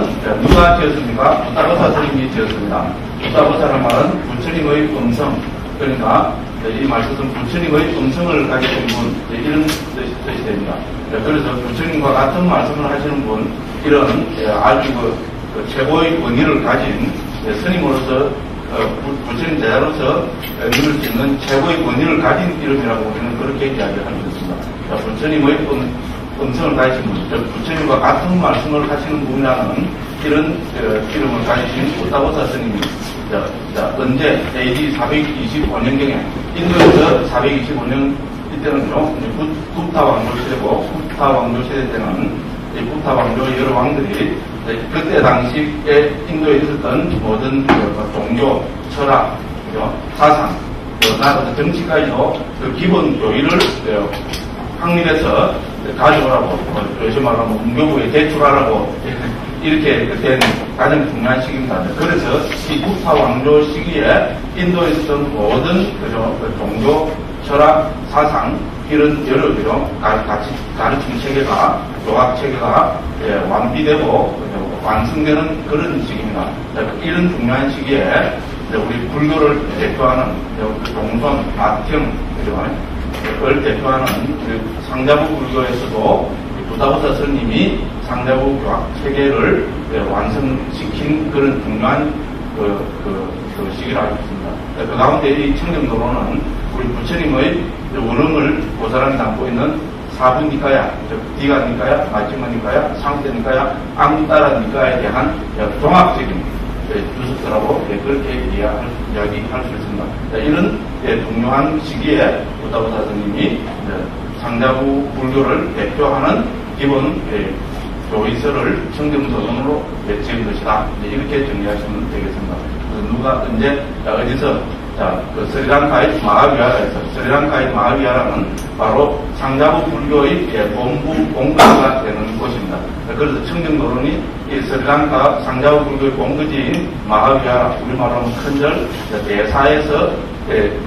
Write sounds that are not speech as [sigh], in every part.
부처는 누가 지었습니까? 부타보사 스님이 지었습니다. 부타보사란 말은 부처님의 음성, 그러니까 이 말씀은 부처님의 음성을 가지신 분, 이런 뜻이, 뜻이 됩니다. 그래서 부처님과 같은 말씀을 하시는 분, 이런 아주 그, 그 최고의 권위를 가진 스님으로서 어, 부처님 제자로서 누릴 수 있는 최고의 권위를 가진 이름이라고 우리는 그렇게 이야기하는 것입니다. 부처님의 음, 음성을 가지신 분, 부처님과 같은 말씀을 하시는 분이라는 이런 어, 이름을 가지신 우타보사 스님이 자, 자, 언제? AD 425년경에. 인도에서 425년 이때는요 굽타 왕조 시대고 굽타 왕조 시대 때는 이 굽타 왕조 여러 왕들이 그때 당시에 인도에 있었던 모든 그 종교, 철학, 사상, 나아가 정치까지도 그 기본 교의를 어, 확립해서 가져오라고, 요즘 말하면 문교부에 제출하라고 이렇게 된 가장 중요한 시기입니다. 그래서 이 국파 왕조 시기에 인도에 있었던 모든 그죠, 그 종교, 철학, 사상 이런 여러 개로 같이 가르침 체계가 조각 체계가 예, 완비되고 그죠, 완성되는 그런 시기입니다. 이런 중요한 시기에 우리 불교를 대표하는 동선, 마평, 그죠? 그걸 대표하는 그 상자부 불교에서도 부다부사 스님이 상자부 교학 체계를 네, 완성시킨 그런 중요한 그, 그, 그 시기를 알고 있습니다. 그 가운데 이 청정도로는 우리 부처님의 원음을 고사람이 담고 있는 사분니까야, 디가니까야, 마지막니까야, 상태니까야, 앙따라니까에 대한 종합적인 주석서라고 그렇게 이야기할 수 있습니다. 이런 중요한 시기에 부다부사 스님이 상자부 불교를 대표하는 기본 교의서를 청정도론으로 지은 것이다. 이렇게 정리하시면 되겠습니다. 누가 언제 어디서 자, 그 스리랑카의 마하비아라에서 스리랑카의 마하비아라는 바로 상자부 불교의 본부 본거가 되는 곳입니다. 그래서 청정도론이 이 스리랑카 상자부 불교의 본거지인 마하비아라 우리말로 하면 큰절 대사에서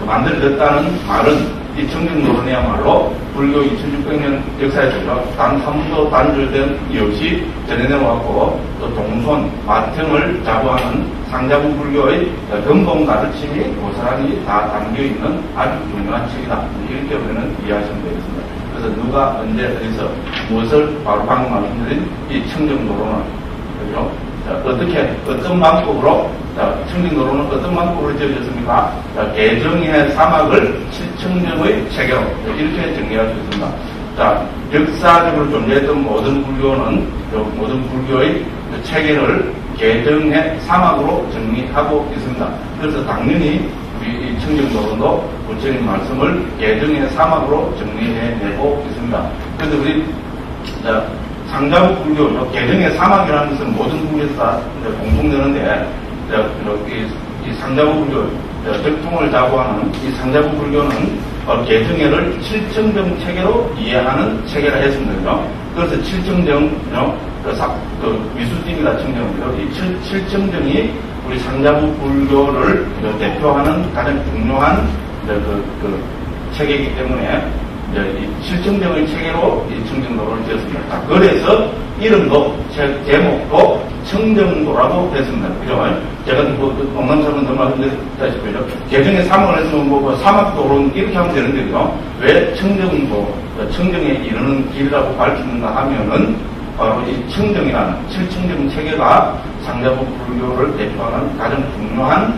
만들어졌다는 말은 이 청정노론이야말로 불교 2600년 역사에서요, 단한 번도 단절된 이 없이 전해내왔고, 또 동손, 마청을 자부하는 상자부 불교의 근본 가르침이 고스란히 다 담겨있는 아주 중요한 책이다. 이렇게 우리는 이해하시면 되겠습니다. 그래서 누가 언제 어디서 무엇을 바로 방금 말씀드린 이 청정노론은, 그죠? 어떻게, 어떤 방법으로 자, 청정도로는 어떤 방법으로 지어졌습니까? 자, 개정의 사막을 칠청정의 체계로 이렇게 정리할 수 있습니다. 자, 역사적으로 존재했던 모든 불교는 모든 불교의 그 체계를 개정의 사막으로 정리하고 있습니다. 그래서 당연히 우리 청정도로도 부처님 말씀을 개정의 사막으로 정리해내고 있습니다. 그래서 우리 자, 상자부 불교, 개정의 사막이라는 것은 모든 불교에서 다 공통되는데 이, 이 상자부 불교, 덕통을 자부하는 이 상자부 불교는 개정회를 칠정정 체계로 이해하는 체계라 했습니다. 그래서 칠정정, 그, 그 미수띠입니다, 청정이요. 이 칠, 칠정정이 우리 상자부 불교를 대표하는 가장 중요한 그, 그 체계이기 때문에 이 칠정정의 체계로 이 청정도를 지었습니다. 그래서 이름도 제목도 청정도라고 했습니다. 그죠? 제가 뭐, 농담사분 그 말씀드렸다시피요. 개정에 사막을 했으면 뭐, 뭐 사막도로 이렇게 하면 되는데, 그죠? 왜 청정도, 청정에 이르는 길이라고 밝히는가 하면은, 바로 이 청정이라는 칠청정 체계가 상자부 불교를 대표하는 가장 중요한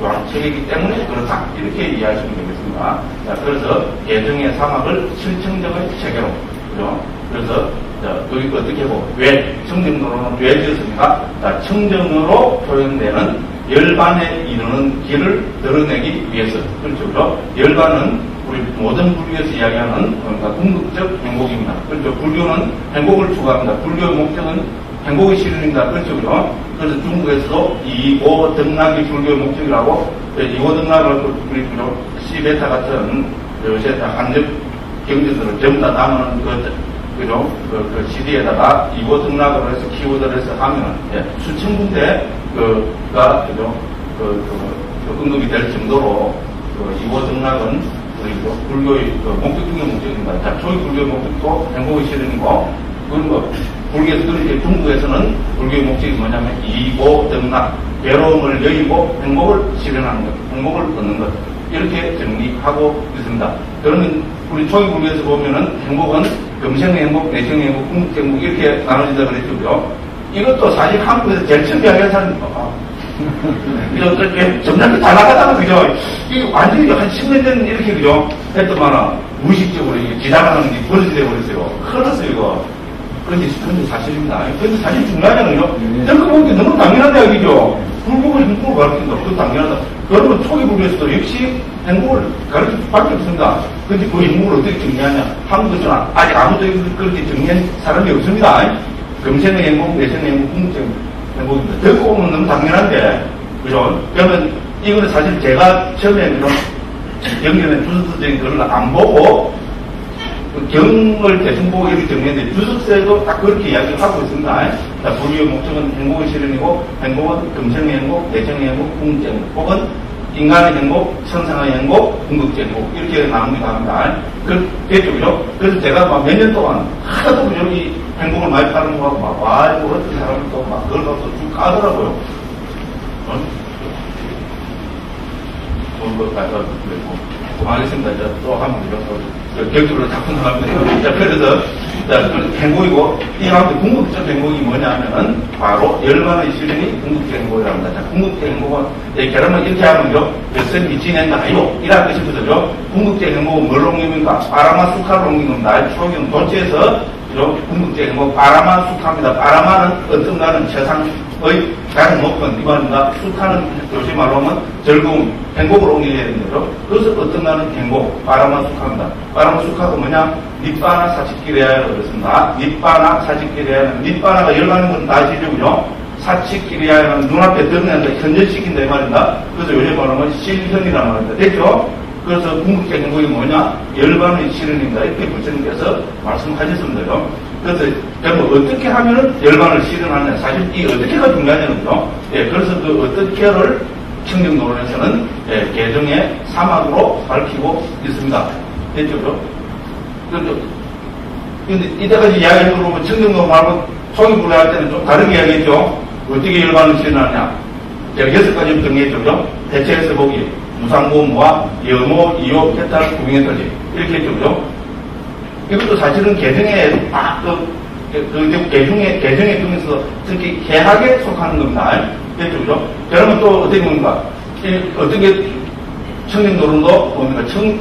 교학 체계이기 때문에 그렇다. 이렇게 이해하시면 되겠습니다. 자, 그래서 개정의 사막을 칠청정의 체계로, 그죠? 그래서 자, 여기 어떻게 보고 왜 청정도로는 왜 지었습니까? 자, 청정으로 표현되는 열반에 이르는 길을 드러내기 위해서 그렇죠? 열반은 우리 모든 불교에서 이야기하는 그러니까 궁극적 행복입니다. 그렇죠? 불교는 행복을 추구합니다. 불교의 목적은 행복의 실현입니다. 그렇죠? 그래서 중국에서도 이고 등락이 불교의 목적이라고 이고 등락을 우리 시베타 같은 요새 한적 경제들은 전부 다 남은 그 그죠? 그, 그 CD에다가 이거 등락을 해서 키워드를 해서 하면 예, 수천 군데 그가 그죠? 그, 그, 그 응급이 될 정도로 그 이거 등락은 그리고 불교의 그 목적 중의 목적입니다. 자, 초기 불교의 목적도 행복의 실현이고 그런 거, 불교에서, 이제 중국에서는 불교의 목적이 뭐냐면 이고 등락, 괴로움을 여의고 행복을 실현하는 것, 행복을 얻는 것. 이렇게 정리하고 있습니다. 그러면 우리 초기 불교에서 보면은 행복은 금생의 행복, 내생의 행복, 궁극 행복 이렇게 나눠진다 그랬죠. 이것도 사실 한국에서 제일 처음 이야기한 사람이 봐봐. 이렇게 점잖게 다 나가다가 그죠? 이게 완전히 한 10년 전 이렇게 그죠? 했더만은 무의식적으로 이게 기다하는 게 버릇이 되어버렸어요. 큰일 났어요, 이거. 그런데, 그런데 사실입니다. 그런데 사실 중요한 거는요. 듣고 보니까 너무 당연한 이야기죠. 불복을 행복을 가르친다. 그것도 당연하다. 그러면 초기 불교에서도 역시 행복을 가르칠 수밖에 없습니다. 그런데 그 행복을 어떻게 정리하냐? 한국에서는 아직 아무도 그렇게 정리한 사람이 없습니다. 금생의 행복, 내생의 행복, 궁극적 행복입니다. 듣고 보면 너무 당연한데, 그죠? 그러면 이거는 사실 제가 처음에 그런 연결된 주석적인 글을 안 보고 그 경을 이렇게 정리했는데 주석서에도 딱 그렇게 이야기하고 있습니다. 자, 불교의 목적은 행복의 실현이고 행복은 금생의 행복, 내생의 행복, 궁극적 행복 혹은 인간의 행복, 천상의 행복, 궁극적 행복 이렇게 나누기도 합니다. 그, 그죠? 그래서 제가 막 몇 년 동안 하도? 이 행복을 많이 파는 거 하고 막, 와, 이거 어떻게 사람을 또막 그걸 갖고 쭉 까더라고요. 어? 좋은 그랬고. 그만하겠습니다. 이제 또 한번 이어서 격주로 자꾸 나갑니다. 자, 그래서 자, 행복이고 이 가운데 궁극적 행복이 뭐냐면은 바로 열반의 실현이 궁극적 행복이라고 합니다. 자, 궁극적 행복은 예, 결혼을 이렇게 하면요. 몇선 미치는 거 아니요. 이라 뜻이거든요. 궁극적 행복은 뭘 옮깁니까? 바라마 수카를 옮긴 겁니다. 추억은 도체에서 궁극적 행복 바라마 수카입니다. 바라마는 어떤 날은 세상 의 가장 높은 이말입니다. 수타는 요새 말로 하면 즐거움, 행복을 옮겨야 되는 거죠. 그래서 어떤 날은 행복, 바람만 숙합니다. 바람만 숙하고 뭐냐? 닛바나 사치끼리야라고 그랬습니다. 닛바나 사치끼리야는 닛바나가 열가는 건다 아시죠? 그죠? 사치끼리야는 눈앞에 드러내서 현전시킨다 이 말입니다. 그래서 요새 말하면 실현이라는 말입니다. 됐죠? 그래서 궁극적 행복이 뭐냐? 열반의 실현입니다. 이렇게 부처님께서 말씀하셨습니다. 그래서 결국 어떻게 하면 열반을 실현하느냐. 사실 이 어떻게가 중요하냐면요. 예, 그래서 그 어떻게를 청정노론에서는 예, 개정의 사막으로 밝히고 있습니다. 됐죠? 그런데 이때까지 이야기를 들어보면 청정노론 말고 초기 불례할 때는 좀 다르게 이야기했죠. 어떻게 열반을 실현하냐. 제가 여섯 가지 정리했죠. 대체해서 보기, 무상보험과 여모, 이호, 해탈, 구경해까지 이렇게 했죠. 이것도 사실은 개정에 막 그, 그, 그 개중에, 개정에 중에서 특히 계약에 속하는 겁니다. 됐죠, 그죠? 그러면 또 어떻게 봅니까? 어떤 게 청년 노름도 뭡니까? 청,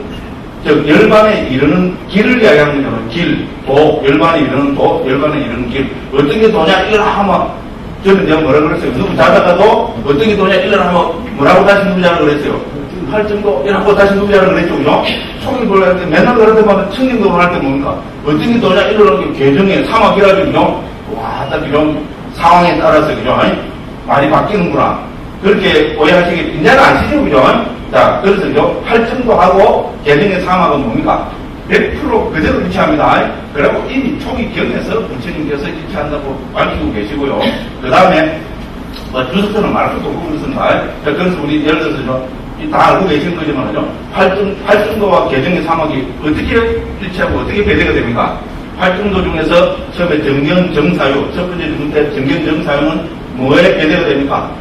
즉, 열반에 이르는 길을 이야기하는 거잖아요. 길, 도, 열반에 이르는 도, 열반에 이르는 길. 어떤 게 도냐, 하면, 저는 내가 뭐라 그랬어요? 누구 자다가도 어떤 게 도냐, 하면 뭐라고 다시 누구냐고 그랬어요? 할 정도, 이라고 다시 누구냐고 그랬죠, 그죠? 볼할 때 맨날 그럴 때마다 청년도로 할때 뭡니까? 어떤 게 도냐, 이러는 게 개정에 사막이라죠, 그죠? 와, 딱 이런 상황에 따라서, 그죠? 말이 바뀌는구나. 그렇게 오해하시기, 이제는 아시죠, 그죠? 자, 그래서 그죠? 할증도 하고 개정의 사막은 뭡니까? 100% 그대로 일치합니다. 그리고 이미 초기 경에서 부처님께서 일치한다고 밝히고 계시고요. 그 다음에 뭐 주석서는 말할 것도 없고 그렇습니다. 그래서 우리 예를 들어서 다 알고 계신 거지만요. 팔중, 팔중도와 개정의 사막이 어떻게 일치하고 어떻게 배제가 됩니까? 팔중도 중에서 처음에 정견 정사유, 첫 번째 정견 정사유는 뭐에 배제가 됩니까?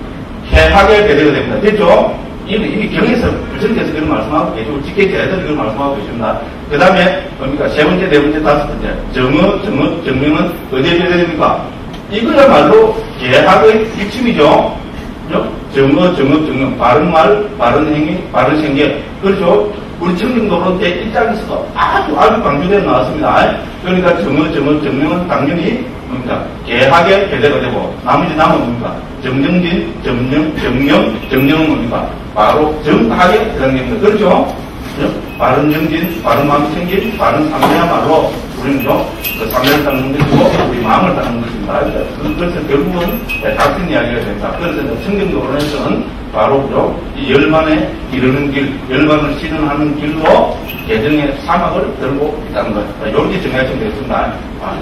해학에 배제가 됩니다. 됐죠? 이미, 이미 경에서 부처님께서 그런 말씀하고 계시고 직계제에서 그런 말씀하고 계십니다. 그 다음에 뭡니까? 세 번째, 네 번째, 다섯 번째. 정어, 정어, 정명은 어디에 배제됩니까? 이거야말로 계학의 핵심이죠. 그죠? 정어, 정업, 정령, 바른 말, 바른 행위, 바른 생계. 그렇죠? 우리 청정도론 때 입장에서도 아주 아주 강조되어 나왔습니다. 그러니까 정어, 정업, 정령은 당연히 뭡니까? 계하게 배제가 되고 나머지 남은 뭡니까? 정정진, 정령, 정령, 정령은 뭡니까? 바로 정하게 해당됩니다. 그렇죠? 그렇죠? 바른 정진, 바른 마음 생긴, 바른 삶이야말로 우리는요, 그 삶을 따는 것이고, 우리 마음을 따는 것입니다. 그래서 결국은 같은 이야기가 됩니다. 그래서 청정도론에서는 바로 그죠? 이 열만에 이르는 길, 열만을 실현하는 길로 개정의 사막을 들고 있다는 것. 이렇게 정해지면 되겠습니다. 아,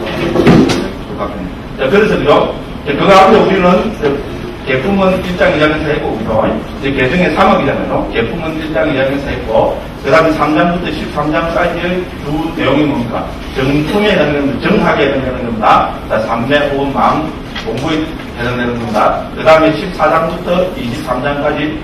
자, 그래서 그죠? 그 가운데 우리는 개품은 1장 2장에서 했고, 그죠? 이제 개정의 3억이잖아요. 개품은 1장 2장에서 했고, 그 다음에 3장부터 13장까지의 주 내용이 뭡니까? 정품에 해당되는, 정학에 해당되는 겁니다. 자, 삼매, 혹은 마음, 공부에 해당되는 겁니다. 그 다음에 14장부터 23장까지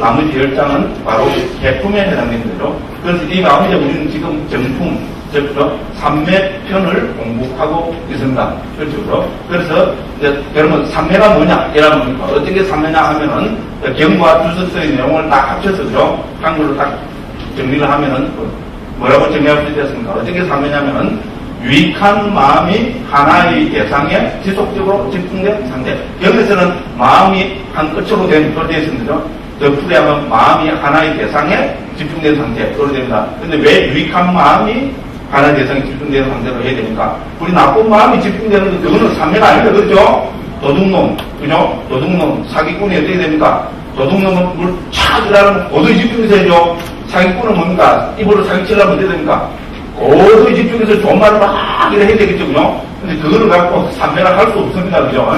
나머지 10장은 바로 개품에 해당되는 거죠. 그래서 이 가운데 우리는 지금 정품, 즉, 삼매편을 공부하고 있습니다. 그렇죠. 그래서, 이제, 여러분, 삼매가 뭐냐? 이러면 어떻게 삼매냐 하면은, 경과 주석서의 내용을 딱 합쳐서, 그죠? 한글로 딱 정리를 하면은, 뭐라고 정리할 수 있겠습니까? 어떻게 삼매냐면은, 유익한 마음이 하나의 대상에 지속적으로 집중된 상태. 여기서는 마음이 한 끝으로 된, 되어 있습니다. 더 풀이하면 마음이 하나의 대상에 집중된 상태. 그렇게 됩니다. 근데 왜 유익한 마음이 하나의 대상에 집중되는 상태로 해야 됩니까? 우리 나쁜 마음이 집중되는 거, 그거는 삼매가 아니다, 그렇죠? 도둑놈, 그죠? 도둑놈, 사기꾼이 어떻게 됩니까? 도둑놈은 물 차지라는 고도의 집중해서 해죠. 사기꾼은 뭡니까? 입으로 사기치려면 어떻게 됩니까? 고도의 집중해서 좋은 말을 막 이래 해야 되겠죠, 그죠? 근데 그거를 갖고 삼매를 할수 없습니다, 그죠?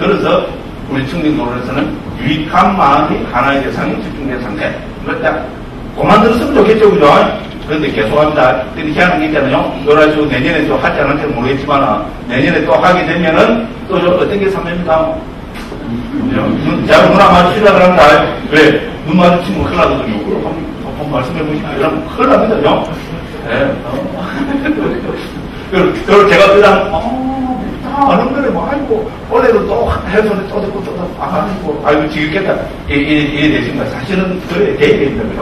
그래서 우리 청진노론에서는 유익한 마음이 하나의 대상에 집중된 상태. 그러니까, 그만 들었으면 좋겠죠, 그죠? 그런데 계속합니다. 근데 희한한 게 있잖아요. 이래가지고 내년에 또안 할지 모르겠지만, 내년에 또 하게 되면은, 또 어떤 게 삼매입니다. 제가 누나 마주치려 그럽니다. 왜? 눈 마주치면 큰일 나거든요. 그럼 한번 말씀해 보시면, 큰일 납니다. 네. 그리고 제가 그냥, 어, 다 아는 거네, 뭐, 아이고, 원래도 또 해서는 또 듣고 또 듣고, 아이고, 아이고, 지겠다. 이게, 이게 되십니다. 사실은 그래, 돼야 됩니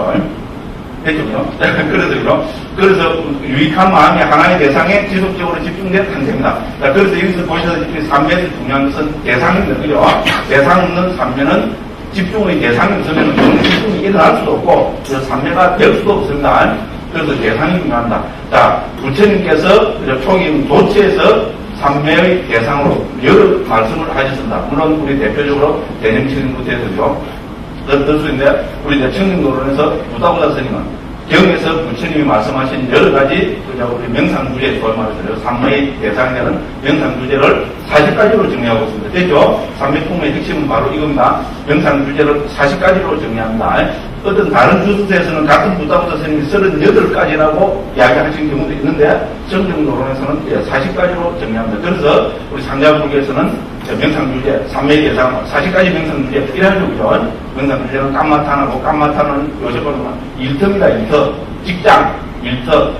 다. 됐죠? 그래서요. 그래서 유익한 마음이 하나의 대상에 지속적으로 집중된 상태입니다. 자, 그래서 여기서 보시다시피 삼면에서 중요한 것은 대상입니다. 그죠? 대상 없는 삼면은 집중의 대상이 없으면 집중이 일어날 수도 없고, 그래서 삼면가 될 수도 없습니다. 그래서 대상이 중요합니다. 자, 부처님께서 총임 도치에서 삼매의 대상으로 여러 말씀을 하셨습니다. 물론 우리 대표적으로 대념치는부터해서죠. 있는데 우리 이제 청림 노론에서 부다부다 스님은 경에서 부처님이 말씀하신 여러 가지 우리 명상주제 소위 말해서 삼매의 대상이 되는 명상주제를 40가지로 정리하고 있습니다. 됐죠? 삼매풍의 핵심은 바로 이겁니다. 명상주제를 40가지로 정리합니다. 어떤 다른 주수에서는 같은 부다부다 스님이 38가지라고 이야기하신 경우도 있는데 정정노론에서는 40가지로 정리합니다. 그래서 우리 상자불교에서는 명상주제, 삼매 대상, 40가지 명상주제 이런 쪽이죠. 명상주제는 깜마탄하고 깜마탄은 요즘은 일터입니다. 일터. 직장, 일터.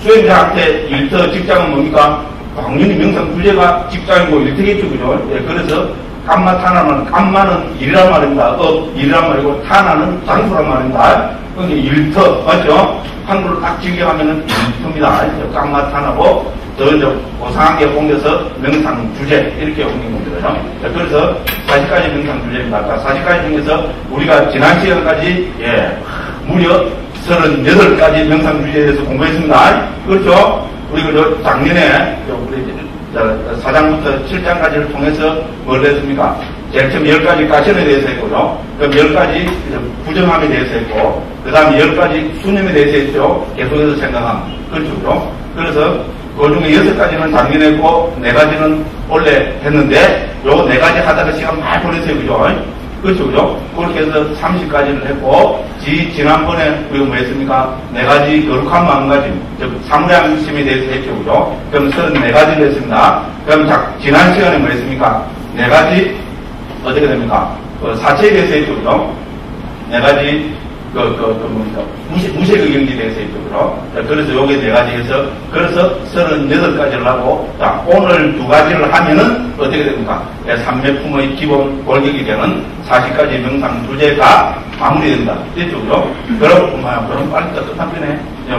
수행자한테 일터, 직장은 뭡니까? 당연히 명상주제가 직장이고 일터겠죠. 그죠? 예, 그래서 깜마타나는 깜마는 일이란 말입니다. 업, 일이란 말이고 타나는 장소란 말입니다. 그게 일터, 맞죠? 한글로 딱 직역하면은 일터입니다. 깜마타나고 더 이제 고상하게 옮겨서 명상 주제 이렇게 옮긴 겁니다. 그래서 40가지 명상 주제입니다. 아까 40가지 중에서 우리가 지난 시간까지 예, 무려 38가지 명상 주제에 대해서 공부했습니다. 그렇죠? 우리 그 작년에 우리 4장부터 7장까지를 통해서 뭘 했습니까? 제일 처음 10가지 가천에 대해서 했고요. 그럼 10가지 부정함에 대해서 했고, 그 다음에 10가지 수념에 대해서 했죠. 계속해서 생각함. 그렇죠. 그래서 그 중에 여섯 가지는 작년에 했고, 네 가지는 원래 했는데, 요 네 가지 하다가 시간 많이 보냈어요. 그죠? 그렇죠, 그죠? 그렇게 해서 30가지를 했고, 지, 지난번에 우리가 뭐 했습니까? 네 가지 거룩한 마음가짐, 즉, 사무량심에 대해서 했죠, 그죠? 그럼 34가지를 했습니다. 그럼 자, 지난 시간에 뭐 했습니까? 네 가지, 어떻게 됩니까? 그 사체에 대해서 했죠, 그죠? 네 가지 그, 그, 그, 뭡니까. 무시, 무색의 경지에 대해서 있죠. 그래서 요게 네 가지 해서, 그래서 38가지를 하고, 자, 오늘 두 가지를 하면은 어떻게 됩니까? 삼매품의 기본 골격이 되는 40가지 명상 주제가. 됐죠, 그죠? 그럼, 아, 그럼 빨리 끝난 편에.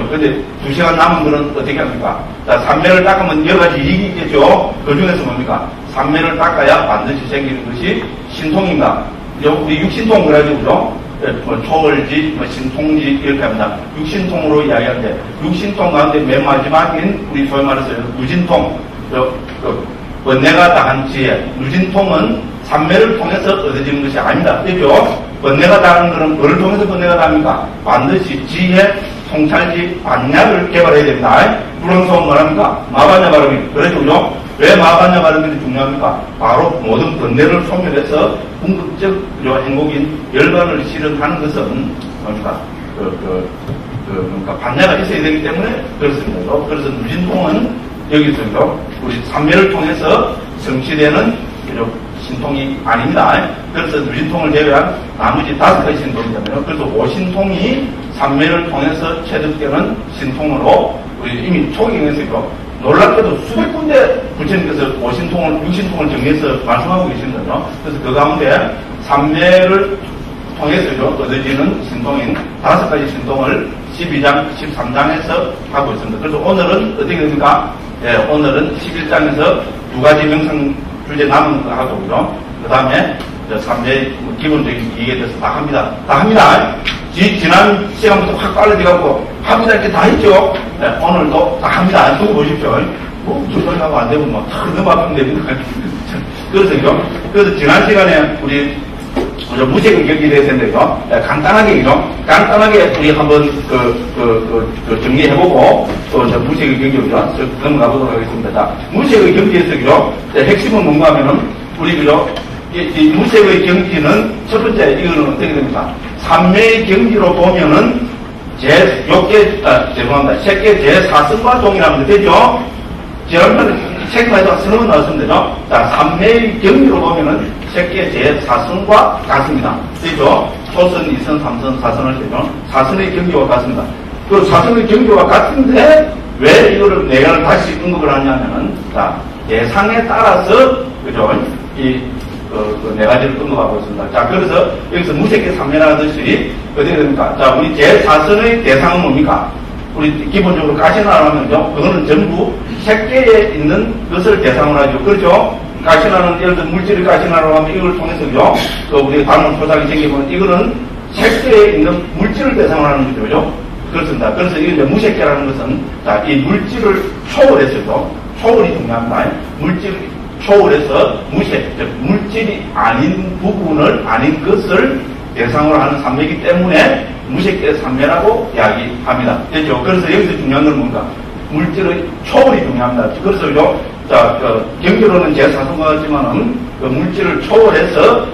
근데 두 시간 남은 거는 어떻게 합니까? 자, 삼매를 닦으면 여러 가지 이익이 있겠죠? 그 중에서 뭡니까? 삼매를 닦아야 반드시 생기는 것이 신통입니다. 우리 육신통 그래가지고, 그죠? 뭐 초월지, 뭐 신통지 이렇게 합니다. 육신통으로 이야기하는데 육신통 가운데 맨 마지막인 우리 소위 말해서 그 번뇌가 다한 지혜, 유진통은 삼매를 통해서 얻어지는 것이 아니다. 그죠? 번뇌가 다는 것은 뭘 통해서 번뇌가 답니까? 반드시 지혜, 통찰지, 반약을 개발해야 됩니다. 불렁소음 뭐랍니까? 마반야. 그래죠, 그죠? 왜 말하는 것이 중요합니까? 바로 모든 번뇌를 소멸해서 궁극적 행복인 열반을 실현하는 것은 뭡니까? 그, 그, 그, 그러니까 반야가 있어야 되기 때문에 그렇습니다. 그래서 무진통은 여기서 우리 삼매를 통해서 성취되는 신통이 아닙니다. 그래서 누진통을 제외한 나머지 다섯 가지 신통이잖아요. 그래서 오신통이 삼매를 통해서 체득되는 신통으로 우리 이미 초기경에서 놀랍게도 수백 군데 부처님께서 오신통을, 육신통을 정리해서 말씀하고 계신 거죠. 그래서 그 가운데 삼매를 통해서 얻어지는 신통인 다섯 가지 신통을 12장, 13장에서 하고 있습니다. 그래서 오늘은 어떻게 됩니까? 예, 오늘은 11장에서 두 가지 명상 주제 남은 거 하고, 그죠? 그 다음에 3대 뭐 기본적인 이해에 대해서 다 합니다. 다 합니다. 지, 지난 시간부터 확 빨라져갖고 합니다 이렇게 다 했죠. 네, 오늘도 다 합니다. 두고 보십시오. 뭐, 두소리하고 안 되면 뭐, 탁 넘어가면 됩니다. [laughs] 그래서, 이거. 그래서 지난 시간에 우리 무색의 경기에 대해서인데요. 네, 간단하게, 죠 간단하게 우리 한번 그, 그, 그, 그 정리해보고, 또 무색의 경기죠. 넘어가 보도록 하겠습니다. 자, 무색의 경기에서, 죠 네, 핵심은 뭔가 하면은, 우리, 그죠? 이, 이 무색의 경기는 첫 번째, 이거는 어떻게 됩니까? 삼매의 경기로 보면은, 제, 욕계, 아, 죄송합니다. 색계 제4승과 동일하면 되죠? 지난번에 책마에서 쓰는 나왔습니다. 자, 삼매의 경기로 보면은 색계 제4선과 같습니다. 그죠? 초선, 2선, 3선, 4선을 되죠. 4선의 경기와 같습니다. 그 4선의 경기와 같은데 왜 이거를 내가 다시 언급을 하냐면은 자, 예상에 따라서 그죠? 이 그, 그네 가지를 언급하고 있습니다. 자, 그래서 여기서 무색계 삼매라듯이 어떻게 됩니까? 자, 우리 제4선의 대상은 뭡니까? 우리 기본적으로 가시나라 하면요. 그거는 전부 색계에 있는 것을 대상으로 하죠. 그렇죠? 가시나는 예를 들어 물질을 가시나라고 하면 이걸 통해서요. 그 우리 반응 표상이 생기면 이거는 색계에 있는 물질을 대상으로 하는 거죠. 그렇습니다. 그래서 이게 무색계라는 것은 자, 이 물질을 초월해서도 초월이 중요합니다. 물질 초월해서 무색, 즉 물질이 아닌 부분을 아닌 것을 대상으로 하는 삼매이기 때문에 무색계 삼매라고 이야기합니다. 됐죠? 그래서 여기서 중요한 건 뭔가? 물질의 초월이 중요합니다. 그래서 요, 자, 그 경제로는 제사성과 같지만은 그 물질을 초월해서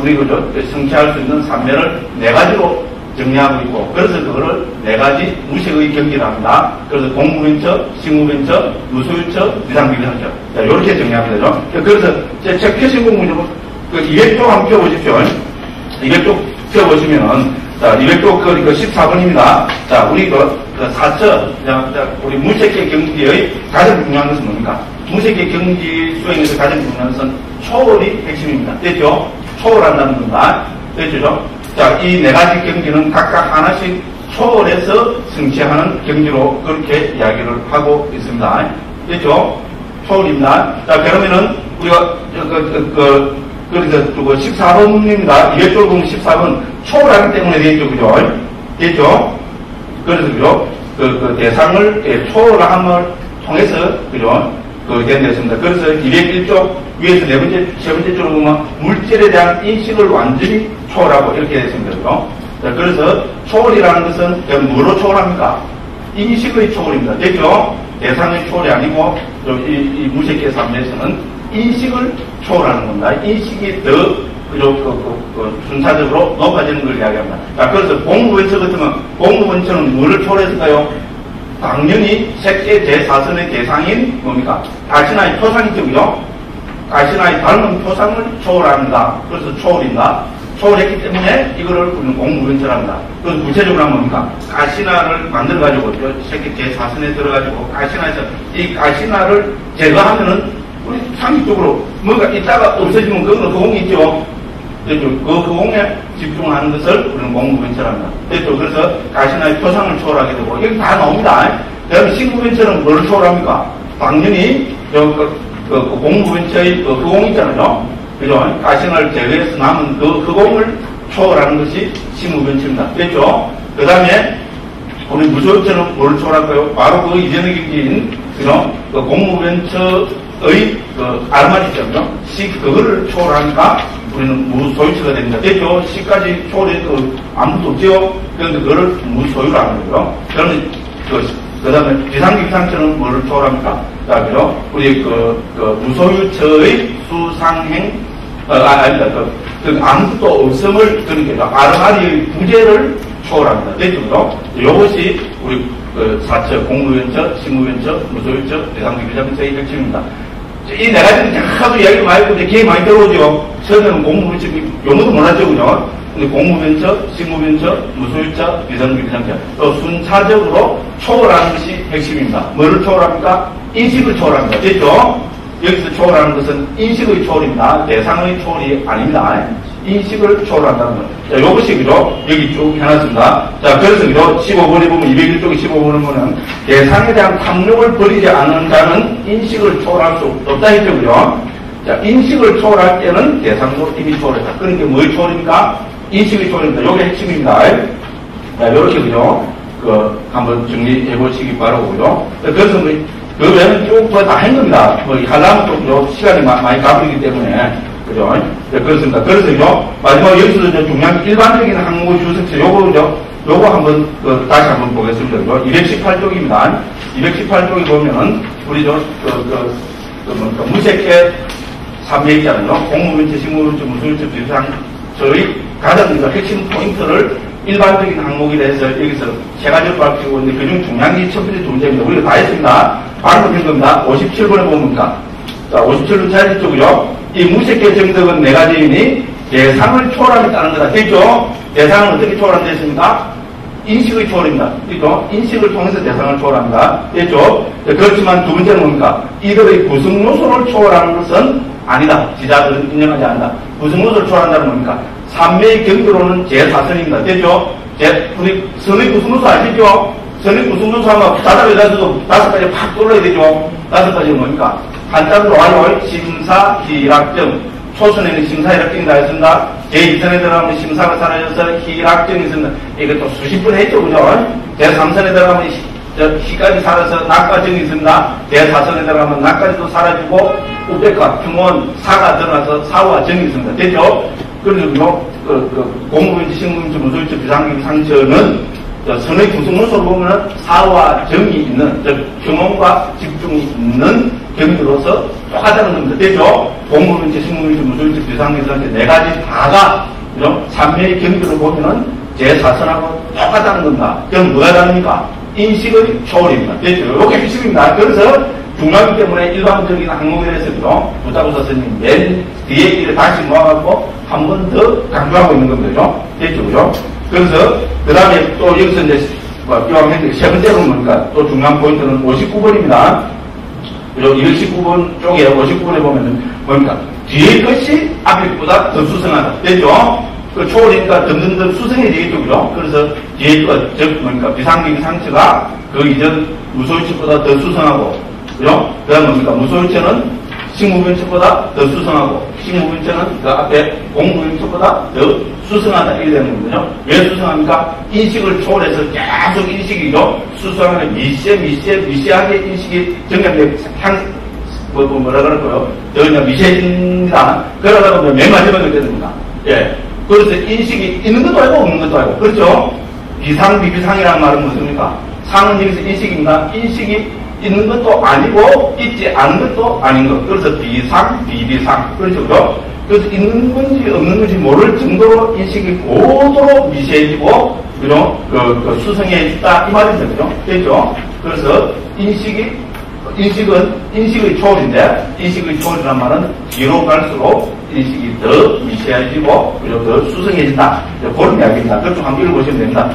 우리 그죠? 성취할 수 있는 삼매를 네 가지로 정리하고 있고 그래서 그거를 네 가지 무색의 경기랍니다. 그래서 공무ven처, 식무ven처, 무소유처, 위상비변처 자, 이렇게 정리합니다. 그래서 제 책 표시 공문으로 그 200쪽 한번 펴보십시오. 200쪽 펴보시면은 자, 200쪽 그, 그 14번입니다. 자, 우리 그, 그 4처, 우리 무색계 경지의 가장 중요한 것은 뭡니까? 무색계 경지 수행에서 가장 중요한 것은 초월이 핵심입니다. 됐죠? 초월한다는 겁니다. 됐죠? 자, 이 네 가지 경지는 각각 하나씩 초월해서 성취하는 경지로 그렇게 이야기를 하고 있습니다. 됐죠? 초월입니다. 자, 그러면은 우리가 그, 그, 그 그래서 그 14번입니다. 200쪽 보면 14번 초월하기 때문에 되겠죠. 그죠? 됐죠? 그래서 그죠? 그, 그 대상을 예, 초월함을 통해서 그죠? 그 된됐습니다. 그래서 201쪽 위에서 네 번째, 세 번째 쪽으로 보면 물질에 대한 인식을 완전히 초월하고 이렇게 됐습니다. 그죠? 자, 그래서 초월이라는 것은 뭐로 초월합니까? 인식의 초월입니다. 됐죠? 대상의 초월이 아니고 이, 이 무색계 삼례에서는 인식을 초월하는 겁니다. 인식이 더 그죠, 그, 그, 그, 순차적으로 높아지는 걸 이야기합니다. 자, 그래서 공무원처 같으면 공무원처는 뭐를 초월했을까요? 당연히 색계 제4선의 대상인 뭡니까? 가시나의 표상이죠, 그죠? 가시나의 닮은 표상을 초월합니다. 그래서 초월인다. 초월했기 때문에 이거를 우리는 공무원처랍니다. 그래서 구체적으로 뭡니까? 가시나를 만들어가지고, 색계 제4선에 들어가지고, 가시나에서 이 가시나를 제거하면은 우리 상식적으로 뭔가 있다가 없어지면 그거는 허공이 있죠. 됐죠. 그 허공에 집중하는 것을 우리는 공무벤처랍니다. 됐죠. 그래서 가시나의 표상을 초월하게 되고 여기 다 나옵니다. 그다음에 신구벤처는 뭘 초월합니까? 당연히 저, 그, 그, 그 공무벤처의 그 허공 있잖아요. 그죠? 가신을 제거해서 남은 그 허공을 초월하는 것이 신구벤처입니다. 됐죠. 그 다음에 우리 무소유처는 뭘 초월할까요? 바로 그 이전의 경기인 그죠? 그 공무벤처 의, 그, 알마리죠. 시, 그거를 초월하니까 우리는 무소유처가 됩니다. 됐죠? 시까지 초월해도 아무도 없죠? 그런데 그거를 무소유라는 거죠. 그러면 그 그 다음에 비상기 비상처는 뭐를 초월합니까? 자, 그죠? 우리 그, 그 무소유처의 수상행, 어, 아, 아니다. 그, 그 아무것도 없음을 그러니까 아르마리의 부재를 초월합니다. 됐죠? 그죠? 이것이 우리 그 사처, 공무원처, 신무원처, 무소유처, 비상기 비상처의 핵심입니다. 이네 가지는 하도 이야기 많이 이제 기회 많이 들어오죠. 처음에는 공무원 지금 용어도 몰랐죠, 그죠? 근데 공무면처, 직무면처, 무소유자, 비상기 비상자. 또 순차적으로 초월하는 것이 핵심입니다. 뭐를 초월합니까? 인식을 초월합니다. 됐죠? 여기서 초월하는 것은 인식의 초월입니다. 대상의 초월이 아닙니다. 인식을 초월한다는 것. 자, 요것이 그죠? 여기 쭉 해놨습니다. 자, 그래서 그죠? 15번에 보면, 201쪽에 15번에 보면, 대상에 대한 탐욕을 버리지 않는 자는 인식을 초월할 수 없다 했죠, 그죠? 자, 인식을 초월할 때는 대상도 이미 초월했다. 그러니까 뭘 초월입니까? 인식의 초월입니다. 요게 핵심입니다. 자, 요렇게 그죠? 그, 한번 정리해 보시기 바라고요. 그래서 뭐, 그 외에는 쭉 다 한 겁니다. 뭐, 하려면 좀 시간이 많이 가버리기 때문에. 그죠? 네, 그렇습니다. 그래서요, 마지막 여기서 이제 중요한 일반적인 항목 주석체, 요거죠. 요거 한번, 그, 다시 한번 보겠습니다. 218쪽입니다. 218쪽에 보면은, 우리 저, 그, 그, 그, 뭐, 무색해 삼회 있잖아요. 공무원체, 식무원체, 무술체, 비상, 저희 그 핵심 포인트를 일반적인 항목이라 해서 여기서 세 가지를 밝히고 있는데 그중 중요한 게 첫 번째 존재입니다. 우리가 다 했습니다. 바로 된 겁니다. 57번에 보니까. 자, 57번 자리 쪽이요. 이 무색계 정덕은 네 가지이니 대상을 초월하겠다는 거다. 됐죠? 대상은 어떻게 초월한다 했습니까? 인식의 초월입니다. 그죠? 인식을 통해서 대상을 초월합니다. 됐죠? 그렇지만 두 번째는 뭡니까? 이들의 구성 요소를 초월하는 것은 아니다. 지자들은 인정하지 않는다. 구성 요소를 초월한다는 뭡니까? 삼매의 경도로는 제4선입니다. 됐죠? 제, 우리 선의 요소 아시죠? 선의 요소 하면 다섯 가지 팍 뚫어야 되죠? 다섯 가지는 뭡니까? 한자로 와요. 심사, 희락정. 초선에는 심사, 희락정이 다 있습니다. 제2선에 들어가면 심사가 사라져서 희락정이 있습니다. 이것도 수십 번 했죠, 그죠? 제3선에 들어가면 희까지 사라져서 낙가정이 있습니다. 제4선에 들어가면 낙까지도 사라지고, 우백화, 평원, 사가 들어가서 사와 정이 있습니다. 됐죠? 그리고 그, 그 공무원지, 신문지, 무소유지, 비상기 상처는 선의 구성문서를 보면 사와 정이 있는, 즉, 경험과 집중이 있는 경위로서 똑같다는 겁니다. 되죠? 공무원지, 신문지, 무소유지, 비상기상처 네 가지 다가, 이런 삼매의 경기로 보면은 제4선하고 똑같다는 겁니다. 그럼 뭐가 다릅니까? 인식의 초월입니다. 됐죠? 이렇게 핵심입니다. 그래서 중요하기 때문에 일반적인 항목에 대해서도 부자부사 선생님 맨 뒤에 일을 다시 모아갖고 한 번 더 강조하고 있는 겁니다. 됐죠? 그죠? 그래서 그 다음에 또 여기서 이제 뭐 이왕했는데 세 번째로는 뭡니까? 또 중요한 포인트는 59번입니다. 그리고 219번 쪽에 59번에 보면은 뭡니까? 뒤에 것이 앞에 것보다 더 수성하다. 됐죠? 그 초월이니까 덤덤덤 수성해지겠죠, 그죠? 그래서 뒤에 것, 즉, 뭡니까? 비상경 상처가 그 이전 무소유치보다 더 수성하고, 그죠? 그 다음 뭡니까? 무소유체는 식무변처보다 더 수성하고, 식무변처는 그 앞에 공무변처보다 더 수성하다. 이렇게 되는 거거든요. 왜 수성합니까? 인식을 초월해서 계속 인식이죠. 수성하는 미세, 미세, 미세하게 인식이 정량된 향, 뭐, 뭐, 뭐라 그럴까요? 그냥 미세해진다. 그러다 보면 맨 마지막에 어떻게 됩니까? 예. 그래서 인식이 있는 것도 알고 없는 것도 알고. 그렇죠? 비상, 비비상이라는 말은 무엇입니까? 상은 여기서 인식입니다. 인식이 있는 것도 아니고 있지 않은 것도 아닌 것. 그래서 비상, 비비상. 그렇죠? 그래서 있는 건지 없는 건지 모를 정도로 인식이 고도로 미세해지고, 그죠? 그, 그 수성해졌다. 이 말이죠. 그죠? 됐죠? 그래서 인식이, 인식은 인식의 초월인데, 인식의 초월이라는 말은 뒤로 갈수록 인식이 더 미세해지고, 그리고 더 수성해진다. 그런 이야기입니다. 그쪽 한번 읽어보시면 됩니다.